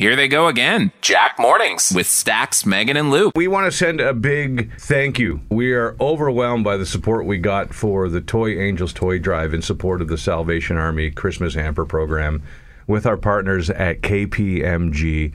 Here they go again. Jack Mornings with Stacks, Megan, and Luke. We want to send a big thank you. We are overwhelmed by the support we got for the Toy Angels Toy Drive in support of the Salvation Army Christmas Hamper Program with our partners at KPMG.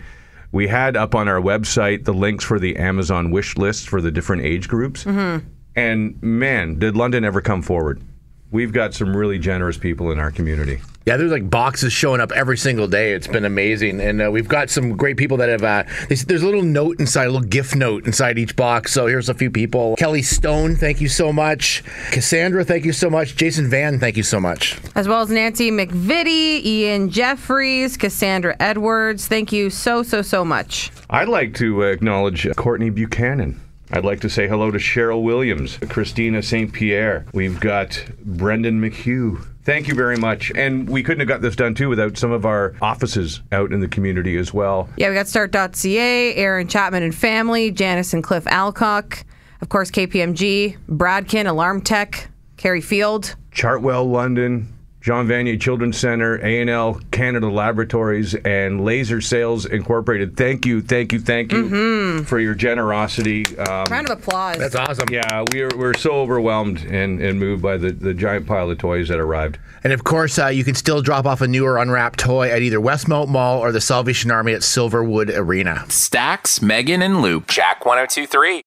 We had up on our website the links for the Amazon wish list for the different age groups. Mm-hmm. And man, did London ever come forward? We've got some really generous people in our community. Yeah, there's like boxes showing up every single day. It's been amazing, and uh, we've got some great people that have. Uh, they, there's a little note inside, a little gift note inside each box. So here's a few people: Kelly Stone, thank you so much. Cassandra, thank you so much. Jason Van, thank you so much. As well as Nancy McVitie, Ian Jeffries, Cassandra Edwards. Thank you so, so, so much. I'd like to acknowledge Courtney Buchanan. I'd like to say hello to Cheryl Williams, Christina St. Pierre. We've got Brendan McHugh. Thank you very much. And we couldn't have got this done too without some of our offices out in the community as well. Yeah, we got start.ca, Aaron Chapman and family, Janice and Cliff Alcock, of course, KPMG, Bradkin, Alarm Tech, Carrie Field. Chartwell London, John Vanier Children's Center, A&L Canada Laboratories, and Laser Sales Incorporated. Thank you, thank you, thank you for your generosity. Um, Round of applause. That's awesome. yeah, we're, we're so overwhelmed and, and moved by the, the giant pile of toys that arrived. And of course, uh, you can still drop off a new or unwrapped toy at either Westmount Mall or the Salvation Army at Silverwood Arena. Stacks, Megan, and Luke. Jack 1023.